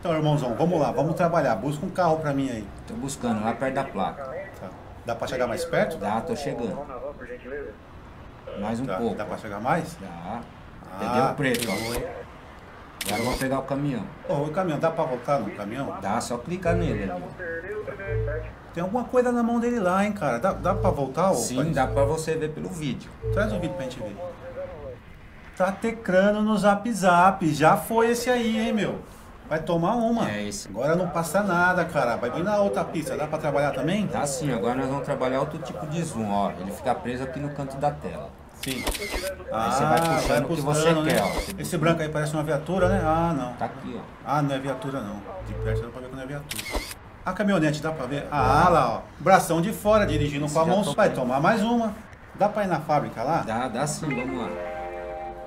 Então, irmãozão, vamos lá, vamos trabalhar. Busca um carro pra mim aí. Tô buscando lá perto da placa. Tá. Dá pra chegar mais perto? Dá, tô chegando. Mais um Dá, pouco. dá pra chegar mais? Dá. Ah, Peguei o preto, ó. Agora eu vou pegar o caminhão. Ô, o caminhão, dá pra voltar no caminhão? Dá, só clicar nele ali. Tem alguma coisa na mão dele lá, hein, cara. Dá, dá pra voltar? ô, Sim, pai? dá pra você ver pelo vídeo. Traz o vídeo pra gente ver. Tá tecrando no zap zap. Já foi esse aí, hein, meu. Vai tomar uma. É esse. Agora não passa nada, cara. Vai vir na outra pista. Dá pra trabalhar também? Tá sim, agora nós vamos trabalhar outro tipo de zoom, ó. Ele fica preso aqui no canto da tela. Sim. Aí você vai puxando o que você né? quer, ó. Esse branco aí parece uma viatura, né? Ah, não. Tá aqui, ó. Ah, não é viatura, não. De perto dá pra ver que não é viatura. A caminhonete dá pra ver? Ah, lá, ó. Bração de fora, dirigindo Esse com a mão. tô Vai tomar mais uma. Dá pra ir na fábrica lá? Dá, dá sim, vamos lá.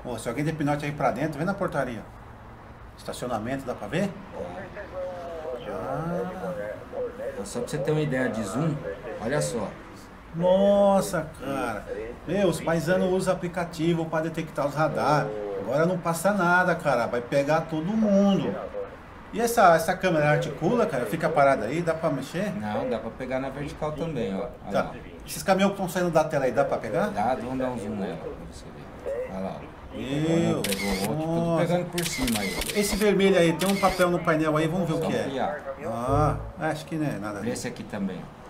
Ô, se alguém der pinote aí pra dentro, vem na portaria. Estacionamento, dá pra ver? Ah, Só pra você ter uma ideia de zoom, olha só. nossa, cara. Meu, os paisanos usam aplicativo pra detectar os radar. Agora não passa nada, cara. Vai pegar todo mundo. E essa, essa câmera articula, cara? Fica parada aí? Dá pra mexer? Não, dá pra pegar na vertical também, ó. Olha Tá. Esses caminhões que estão saindo da tela aí, dá pra pegar? Dá, vamos dar um zoom nela pra você ver. Olha lá. Meu, Um pegou o outro, pegando por cima aí. Esse vermelho aí, tem um papel no painel aí, vamos ver o Só que é. ampliar. Ah, acho que não é nada. Esse aqui também, ó.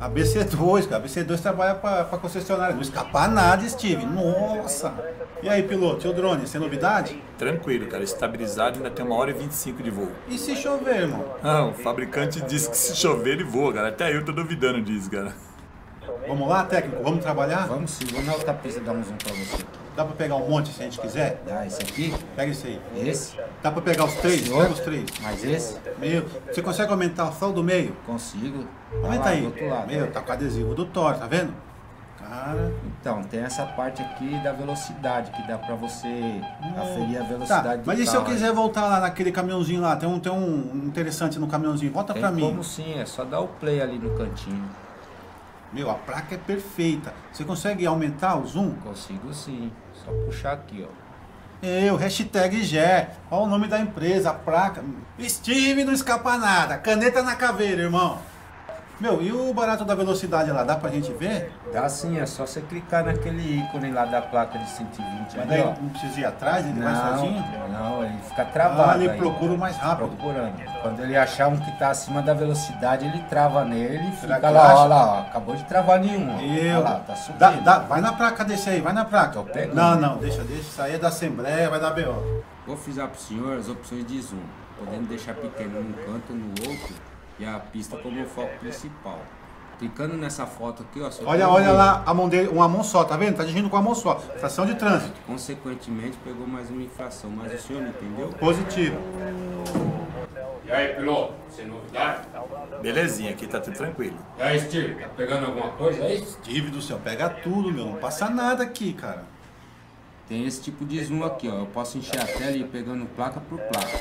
A BC2, cara. A BC2 trabalha pra, pra concessionária. Não escapar nada, Steve. Nossa! E aí, piloto, e o drone? Sem novidade? Tranquilo, cara. Estabilizado ainda tem uma hora e 25 de voo. E se chover, irmão? Não, o fabricante disse que se chover ele voa, cara. Até eu tô duvidando disso, cara. Vamos lá, técnico? Vamos trabalhar? Vamos sim, vamos na outra pista dar um zoom pra você. Dá pra pegar um monte se a gente quiser? Dá esse aqui, Pega esse aí. esse, Dá pra pegar os três? Senhor? Pega os três. mais esse. Meu, você consegue aumentar só o do meio? Consigo. Tá Aumenta lá, aí. do outro lado. Meu, tá com adesivo do Thor, tá vendo? Cara. Então, tem essa parte aqui da velocidade, que dá pra você aferir a velocidade Tá, do mas e se eu quiser voltar lá naquele caminhãozinho lá? Tem um, tem um interessante no caminhãozinho. Volta Tem pra mim. como sim, é só dar o play ali no cantinho. Meu, a placa é perfeita. Você consegue aumentar o zoom? Consigo sim, só puxar aqui, ó. Eu, hashtag Gé. Olha o nome da empresa, a placa. Steve não escapa nada. Caneta na caveira, irmão. Meu, e o barato da velocidade lá? Dá pra gente ver? Dá sim, é só você clicar naquele ícone lá da placa de 120 Mas daí não precisa ir atrás, ele vai Não, sozinho? não, ele fica travado. Ah, ele aí. procura o mais rápido. Procurando. Quando ele achar um que tá acima da velocidade, ele trava nele e fica lá, ó lá, ó. Acabou de travar nenhum, ó. Eu. Olha lá, tá subindo. Dá, dá, vai na placa desse aí, vai na placa. Não, não, deixa, deixa. Isso aí é da Assembleia, vai dar B.O. Vou frisar pro senhor as opções de zoom, podendo deixar pequeno num canto no outro e a pista como foco principal. Clicando nessa foto aqui, ó. Olha, olha lá a mão dele, uma mão só, tá vendo? Tá dirigindo com a mão só. Fração de trânsito. Consequentemente, pegou mais uma infração, mas o senhor não entendeu? Positivo. E aí, piloto, sem novidade? Belezinha, aqui tá tudo tranquilo. E aí, Steve, tá pegando alguma coisa aí? Steve do céu, pega tudo, meu. Não passa nada aqui, cara. Tem esse tipo de zoom aqui, ó. Eu posso encher a tela e ir pegando placa por placa.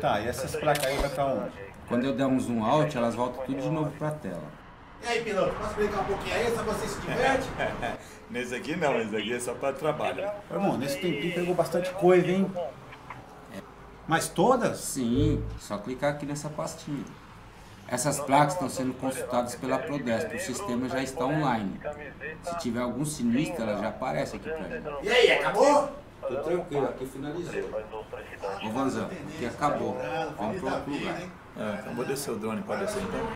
Tá, e essas placas aí vai pra onde? Quando eu der um zoom out, elas voltam tudo de novo pra tela. E aí, piloto, posso brincar um pouquinho aí, só você se diverte? Nesse aqui não, esse aqui é só pra trabalho. Irmão, nesse tempinho pegou bastante coisa, hein? Mas todas? Sim, só clicar aqui nessa pastinha. Essas placas estão sendo consultadas pela Prodesp, o sistema já está online. Se tiver algum sinistro, ela já aparece aqui pra gente. E aí, acabou? Tô tranquilo, aqui finalizou. Ô Vanzão, aqui acabou. Vamos pro outro lugar. É, então vou descer o drone, pode descer então.